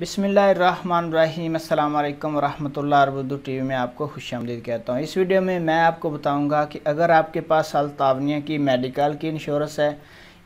बिसमीम अल्लाम वरहमतुल्लाह अरबुद्दू T V में आपको खुश आमदीद कहता हूँ। इस वीडियो में मैं आपको बताऊँगा कि अगर आपके पास अल्तावनिया की मेडिकल की इंश्योरेंस है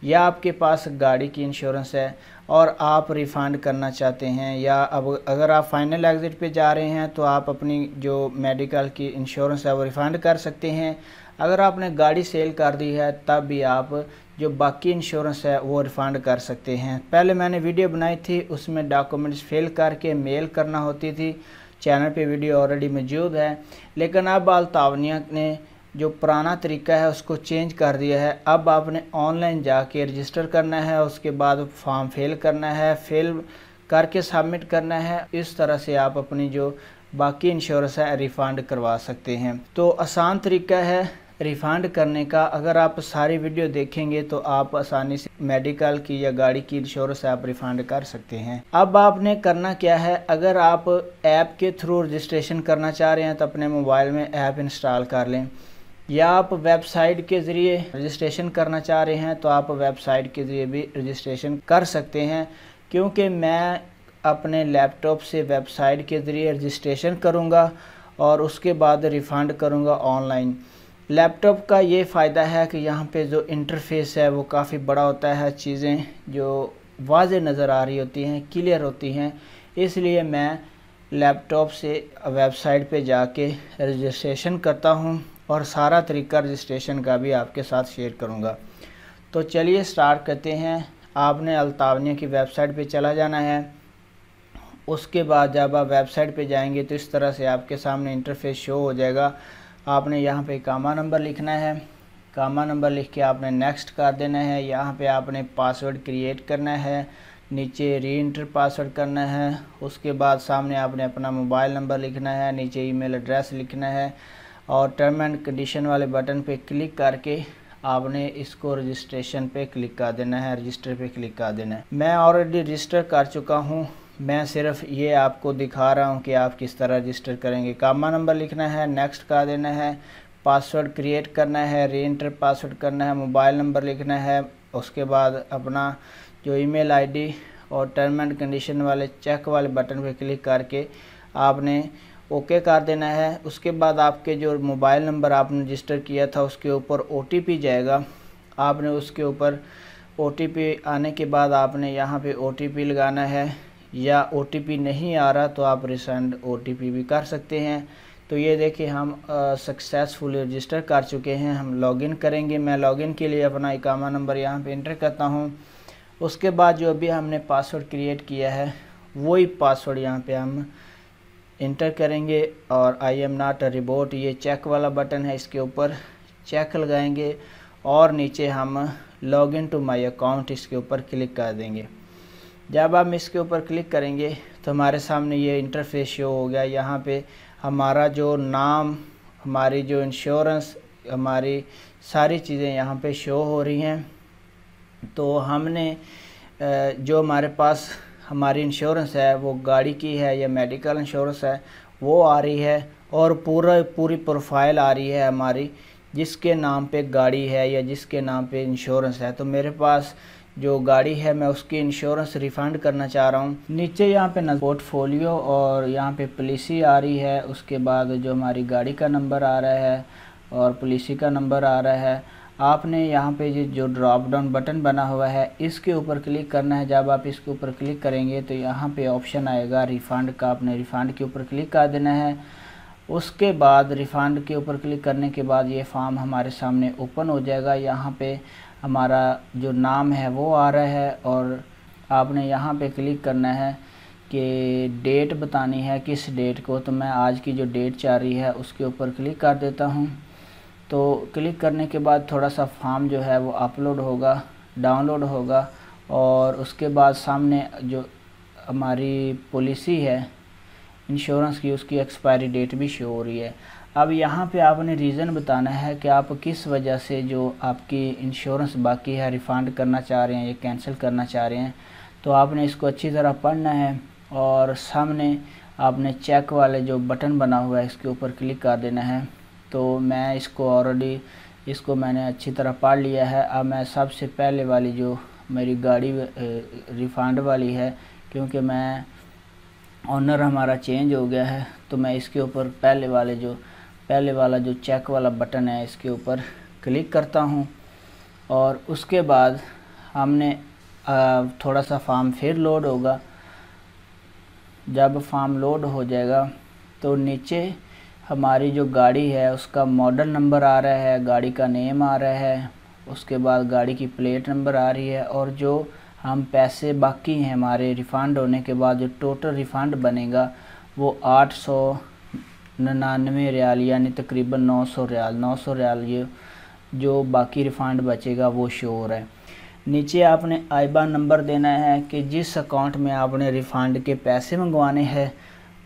या आपके पास गाड़ी की इंश्योरेंस है और आप रिफ़ंड करना चाहते हैं या अब अगर आप फाइनल एग्ज़िट पे जा रहे हैं तो आप अपनी जो मेडिकल की इंश्योरेंस है वो रिफ़ंड कर सकते हैं। अगर आपने गाड़ी सेल कर दी है तब भी आप जो बाकी इंश्योरेंस है, वो रिफ़ंड कर सकते हैं। पहले मैंने वीडियो बनाई थी, उसमें डॉक्यूमेंट्स फिल करके मेल करना होती थी। चैनल पे वीडियो ऑलरेडी मौजूद है। लेकिन अब अल्तावनिया ने जो पुराना तरीका है, उसको चेंज कर दिया है। अब आपने ऑनलाइन जाके रजिस्टर करना है, उसके बाद फॉर्म फिल करना है फिल करके सबमिट करना है। इस तरह से आप अपनी जो बाकी इंश्योरेंस है रिफ़ंड करवा सकते हैं। तो आसान तरीका है रिफ़ंड करने का। अगर आप सारी वीडियो देखेंगे तो आप आसानी से मेडिकल की या गाड़ी की इंश्योरेंस आप रिफ़ंड कर सकते हैं। अब आपने करना क्या है? अगर आप ऐप के थ्रू रजिस्ट्रेशन करना चाह रहे हैं तो अपने मोबाइल में ऐप इंस्टॉल कर लें। या आप वेबसाइट के ज़रिए रजिस्ट्रेशन करना चाह रहे हैं तो आप वेबसाइट के ज़रिए भी रजिस्ट्रेशन कर सकते हैं। क्योंकि मैं अपने लैपटॉप से वेबसाइट के ज़रिए रजिस्ट्रेशन करूँगा और उसके बाद रिफ़ंड करूँगा ऑनलाइन। लैपटॉप का ये फ़ायदा है कि यहाँ पे जो इंटरफेस है वो काफ़ी बड़ा होता है, चीज़ें जो वाज नज़र आ रही होती हैं क्लियर होती हैं। इसलिए मैं लैपटॉप से वेबसाइट पे जाके रजिस्ट्रेशन करता हूँ और सारा तरीका रजिस्ट्रेशन का भी आपके साथ शेयर करूँगा। तो चलिए स्टार्ट करते हैं। आपने अल्तावनिया की वेबसाइट पे चला जाना है। उसके बाद जब आप वेबसाइट पे जाएँगे तो इस तरह से आपके सामने इंटरफेस शो हो जाएगा। आपने यहाँ पे कामा नंबर लिखना है। कामा नंबर लिख के आपने नेक्स्ट कर देना है। यहाँ पे आपने पासवर्ड क्रिएट करना है। नीचे री इंटर पासवर्ड करना है। उसके बाद सामने आपने अपना मोबाइल नंबर लिखना है। नीचे ईमेल एड्रेस लिखना है। और टर्म एंड कंडीशन वाले बटन पे क्लिक करके आपने इसको रजिस्ट्रेशन पे क्लिक कर देना है। रजिस्टर पे क्लिक कर देना है। मैं ऑलरेडी रजिस्टर कर चुका हूँ। मैं सिर्फ़ ये आपको दिखा रहा हूँ कि आप किस तरह रजिस्टर करेंगे। कामा नंबर लिखना है नेक्स्ट कर देना है पासवर्ड क्रिएट करना है री एंटर पासवर्ड करना है मोबाइल नंबर लिखना है, उसके बाद अपना जो ईमेल आईडी और टर्म एंड कंडीशन वाले चेक वाले बटन पर क्लिक करके आपने ओके कर देना है। उसके बाद आपके जो मोबाइल नंबर आपने रजिस्टर किया था, उसके ऊपर ओटीपी जाएगा। आपने उसके ऊपर ओटीपी आने के बाद आपने यहाँ पे ओ लगाना है। या ओटीपी नहीं आ रहा तो आप रिसेंड ओ भी कर सकते हैं। तो ये देखिए, हम सक्सेसफुली रजिस्टर कर चुके हैं। हम लॉगिन करेंगे। मैं लॉगिन के लिए अपना इकामा नंबर यहाँ पे इंटर करता हूँ। उसके बाद जो अभी हमने पासवर्ड क्रिएट किया है, वही पासवर्ड यहाँ पे हम इंटर करेंगे। और आई एम नॉट अ रिबोट ये चेक वाला बटन है, इसके ऊपर चेक लगाएँगे। और नीचे हम लॉगिन टू माय अकाउंट इसके ऊपर क्लिक कर देंगे। जब हम इसके ऊपर क्लिक करेंगे तो हमारे सामने ये इंटरफेस शो हो गया। यहाँ पे हमारा जो नाम, हमारी जो इंश्योरेंस हमारी सारी चीज़ें यहाँ पे शो हो रही हैं। तो हमने जो हमारे पास हमारी इंश्योरेंस है, वो गाड़ी की है या मेडिकल इंश्योरेंस है, वो आ रही है और पूरा, पूरी प्रोफ़ाइल आ रही है हमारी। जिसके नाम पे गाड़ी है या जिसके नाम पे इंश्योरेंस है तो मेरे पास जो गाड़ी है, मैं उसकी इंश्योरेंस रिफ़ंड करना चाह रहा हूँ। नीचे यहाँ पे न पोर्टफोलियो और यहाँ पे पुलिसी आ रही है। उसके बाद जो हमारी गाड़ी का नंबर आ रहा है और पुलिसी का नंबर आ रहा है। आपने यहाँ पे जो ड्रॉप डाउन बटन बना हुआ है, इसके ऊपर क्लिक करना है। जब आप इसके ऊपर क्लिक करेंगे तो यहाँ पे ऑप्शन आएगा रिफ़ंड का। आपने रिफ़ंड के ऊपर क्लिक कर देना है। उसके बाद रिफ़ंड के ऊपर क्लिक करने के बाद ये फॉर्म हमारे सामने ओपन हो जाएगा। यहाँ पे हमारा जो नाम है वो आ रहा है और आपने यहाँ पे क्लिक करना है कि डेट बतानी है किस डेट को। तो मैं आज की जो डेट चाह रही है उसके ऊपर क्लिक कर देता हूँ। तो क्लिक करने के बाद थोड़ा सा फॉर्म जो है वो अपलोड होगा, डाउनलोड होगा और उसके बाद सामने जो हमारी पॉलिसी है इंश्योरेंस की उसकी एक्सपायरी डेट भी शो हो रही है। अब यहाँ पे आपने रीज़न बताना है कि आप किस वजह से जो आपकी इंश्योरेंस बाकी है रिफ़ंड करना चाह रहे हैं या कैंसिल करना चाह रहे हैं तो आपने इसको अच्छी तरह पढ़ना है और सामने आपने चेक वाले जो बटन बना हुआ है, इसके ऊपर क्लिक कर देना है। तो मैं इसको ऑलरेडी इसको मैंने अच्छी तरह पढ़ लिया है। अब मैं सबसे पहले वाली जो मेरी गाड़ी रिफ़ंड वाली है, क्योंकि मैं ऑनर हमारा चेंज हो गया है तो मैं इसके ऊपर पहले वाले जो, पहले वाला जो चेक वाला बटन है, इसके ऊपर क्लिक करता हूँ। और उसके बाद हमने थोड़ा सा फार्म फिर लोड होगा। जब फार्म लोड हो जाएगा तो नीचे हमारी जो गाड़ी है, उसका मॉडल नंबर आ रहा है, गाड़ी का नेम आ रहा है, उसके बाद गाड़ी की प्लेट नंबर आ रही है, और जो हम पैसे बाकी हैं हमारे रिफ़ंड होने के बाद जो टोटल रिफ़ंड बनेगा वो आठ सौ निन्यानवे रियाल, यानी तकरीबन नौ सौ रियाल, नौ सौ रियाल ये जो बाकी रिफ़ंड बचेगा वो शो हो। नीचे आपने आईबान नंबर देना है कि जिस अकाउंट में आपने रिफ़ंड के पैसे मंगवाने हैं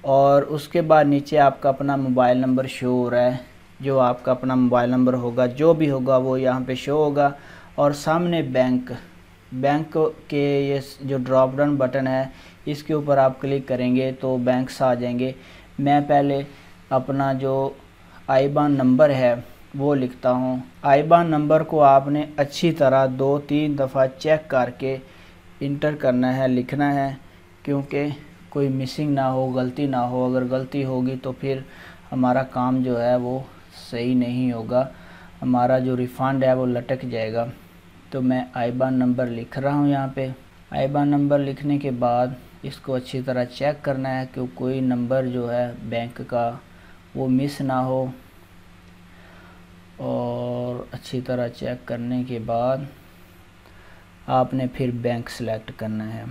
और उसके बाद नीचे आपका अपना मोबाइल नंबर शो हो रहा है जो आपका अपना मोबाइल नंबर होगा, जो भी होगा वो यहाँ पे शो होगा और सामने बैंक बैंक के ये जो ड्रॉप डाउन बटन है, इसके ऊपर आप क्लिक करेंगे तो बैंक्स आ जाएँगे। मैं पहले अपना जो आईबान नंबर है, वो लिखता हूँ। आईबान नंबर को आपने अच्छी तरह दो तीन दफ़ा चेक करके इंटर करना है, लिखना है, क्योंकि कोई मिसिंग ना हो, गलती ना हो। अगर गलती होगी तो फिर हमारा काम जो है, वो सही नहीं होगा। हमारा जो रिफ़ंड है, वो लटक जाएगा। तो मैं आईबान नंबर लिख रहा हूँ यहाँ पे। आईबान नंबर लिखने के बाद इसको अच्छी तरह चेक करना है कि कोई नंबर जो है बैंक का वो मिस ना हो। और अच्छी तरह चेक करने के बाद आपने फिर बैंक सेलेक्ट करना है।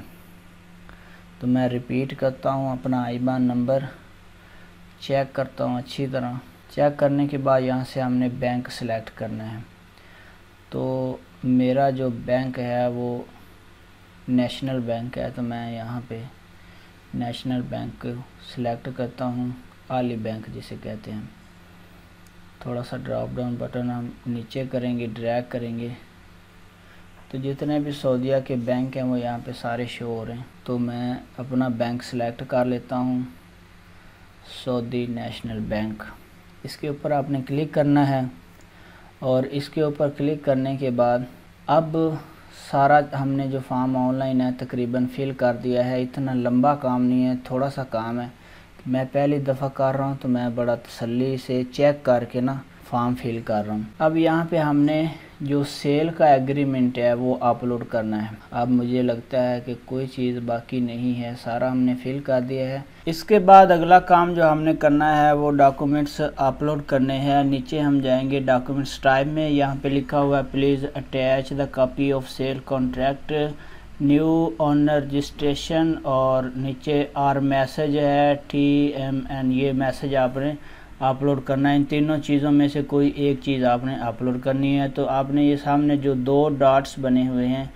तो मैं रिपीट करता हूँ अपना आईबान नंबर चेक करता हूँ अच्छी तरह। चेक करने के बाद यहाँ से हमने बैंक सेलेक्ट करना है। तो मेरा जो बैंक है वो नेशनल बैंक है तो मैं यहाँ पे नेशनल बैंक सेलेक्ट करता हूँ, आली बैंक जिसे कहते हैं। थोड़ा सा ड्रॉप डाउन बटन हम नीचे करेंगे ड्रैग करेंगे। तो जितने भी सऊदीया के बैंक हैं, वो यहाँ पे सारे शो हो रहे हैं। तो मैं अपना बैंक सेलेक्ट कर लेता हूँ, सऊदी नेशनल बैंक। इसके ऊपर आपने क्लिक करना है। और इसके ऊपर क्लिक करने के बाद, अब सारा हमने जो फॉर्म ऑनलाइन है, तकरीबन फिल कर दिया है। इतना लंबा काम नहीं है, थोड़ा सा काम है। मैं पहली दफ़ा कर रहा हूँ तो मैं बड़ा तसल्ली से चेक करके ना फॉर्म फिल कर रहा हूँ। अब यहाँ पे हमने जो सेल का एग्रीमेंट है, वो अपलोड करना है। अब मुझे लगता है कि कोई चीज़ बाकी नहीं है, सारा हमने फिल कर दिया है। इसके बाद अगला काम जो हमने करना है, वो डॉक्यूमेंट्स अपलोड करने हैं। नीचे हम जाएँगे डॉक्यूमेंट्स टाइप में। यहाँ पे लिखा हुआ है please attach the copy of sale contract new owner registration और नीचे आर मैसेज है टी एम एन ये मैसेज आपने अपलोड करना है। इन तीनों चीज़ों में से कोई एक चीज़ आपने अपलोड करनी है। तो आपने ये सामने जो दो डॉट्स बने हुए हैं,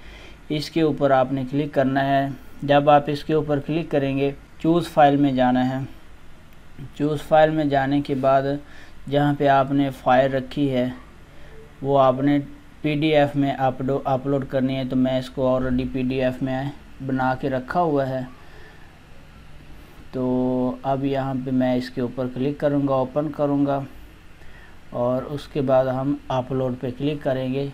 इसके ऊपर आपने क्लिक करना है। जब आप इसके ऊपर क्लिक करेंगे चूज़ फ़ाइल में जाना है। चूज़ फ़ाइल में जाने के बाद जहाँ पे आपने फ़ाइल रखी है, वो आपने पीडीएफ में अपलोड करनी है। तो मैं इसको ऑलरेडी पीडीएफ में बना के रखा हुआ है। तो अब यहाँ पे मैं इसके ऊपर क्लिक करूँगा, ओपन करूँगा और उसके बाद हम अपलोड पे क्लिक करेंगे।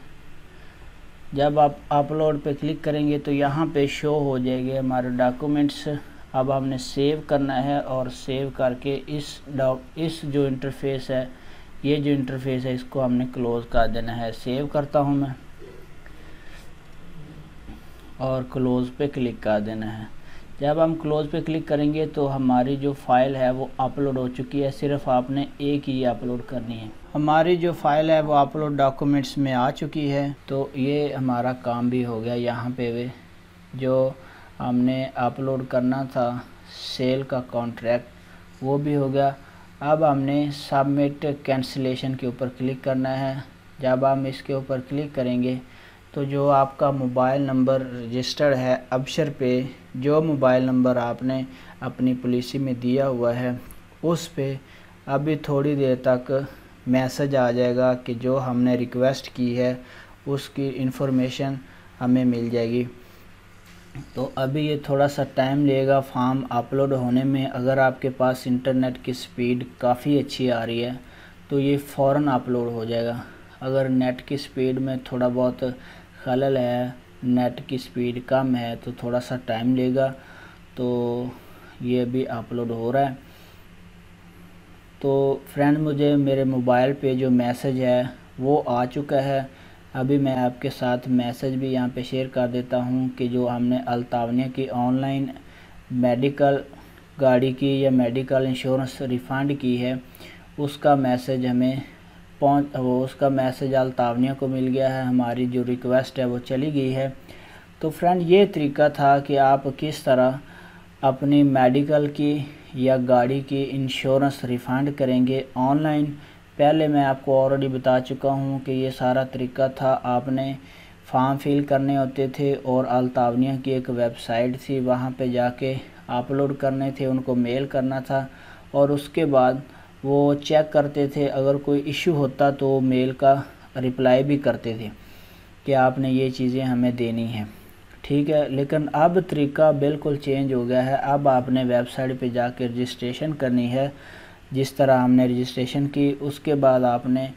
जब आप अपलोड पे क्लिक करेंगे तो यहाँ पे शो हो जाएँगे हमारे डॉक्यूमेंट्स। अब हमने सेव करना है और सेव करके इस इस जो इंटरफेस है, ये जो इंटरफेस है, इसको हमने क्लोज़ कर देना है। सेव करता हूँ मैं और क्लोज़ पे क्लिक कर देना है। जब हम क्लोज़ पे क्लिक करेंगे तो हमारी जो फ़ाइल है वो अपलोड हो चुकी है। सिर्फ़ आपने एक ही अपलोड करनी है। हमारी जो फ़ाइल है वो अपलोड डॉक्यूमेंट्स में आ चुकी है। तो ये हमारा काम भी हो गया यहाँ पे वे, जो हमने अपलोड करना था सेल का कॉन्ट्रैक्ट वो भी हो गया। अब हमने सबमिट कैंसिलेशन के ऊपर क्लिक करना है। जब हम इसके ऊपर क्लिक करेंगे तो जो आपका मोबाइल नंबर रजिस्टर्ड है अबशर पे, जो मोबाइल नंबर आपने अपनी पॉलिसी में दिया हुआ है, उस पे अभी थोड़ी देर तक मैसेज आ जाएगा कि जो हमने रिक्वेस्ट की है, उसकी इन्फॉर्मेशन हमें मिल जाएगी। तो अभी ये थोड़ा सा टाइम लेगा फॉर्म अपलोड होने में। अगर आपके पास इंटरनेट की स्पीड काफ़ी अच्छी आ रही है तो ये फ़ौर अपलोड हो जाएगा। अगर नेट की स्पीड में थोड़ा बहुत खलल है नेट की स्पीड कम है तो थोड़ा सा टाइम लेगा। तो ये भी अपलोड हो रहा है। तो फ्रेंड मुझे मेरे मोबाइल पे जो मैसेज है, वो आ चुका है। अभी मैं आपके साथ मैसेज भी यहाँ पे शेयर कर देता हूँ कि जो हमने अलतावनिया की ऑनलाइन मेडिकल गाड़ी की या मेडिकल इंश्योरेंस रिफ़ंड की है, उसका मैसेज हमें पहुँच, वो उसका मैसेज अलतावनिया को मिल गया है, हमारी जो रिक्वेस्ट है वो चली गई है। तो फ्रेंड ये तरीका था कि आप किस तरह अपनी मेडिकल की या गाड़ी की इंश्योरेंस रिफ़ंड करेंगे ऑनलाइन पहले मैं आपको ऑलरेडी बता चुका हूँ कि ये सारा तरीका था। आपने फॉर्म फिल करने होते थे और अलतावनिया की एक वेबसाइट थी, वहाँ पे जाके अपलोड करने थे, उनको मेल करना था और उसके बाद वो चेक करते थे। अगर कोई इशू होता तो मेल का रिप्लाई भी करते थे कि आपने ये चीज़ें हमें देनी हैं। ठीक है, लेकिन अब तरीका बिल्कुल चेंज हो गया है। अब आपने वेबसाइट पे जाकर रजिस्ट्रेशन करनी है। जिस तरह हमने रजिस्ट्रेशन की, उसके बाद आपने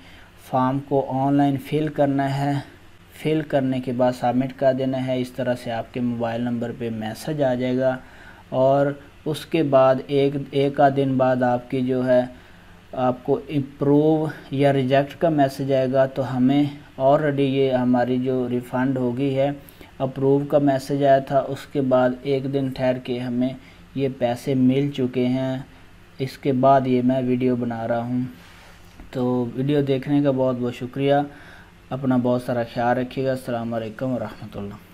फॉर्म को ऑनलाइन फिल करना है। फिल करने के बाद सबमिट कर देना है। इस तरह से आपके मोबाइल नंबर पे मैसेज आ जाएगा। और उसके बाद एक एक आध दिन बाद आपकी जो है आपको इम्प्रूव या रिजेक्ट का मैसेज आएगा तो हमें ऑलरेडी ये हमारी जो रिफ़ंड होगी है अप्रूव का मैसेज आया था, उसके बाद एक दिन ठहर के हमें ये पैसे मिल चुके हैं। इसके बाद ये मैं वीडियो बना रहा हूँ। तो वीडियो देखने का बहुत बहुत शुक्रिया। अपना बहुत सारा ख्याल रखिएगा। अल्लाम वरहमल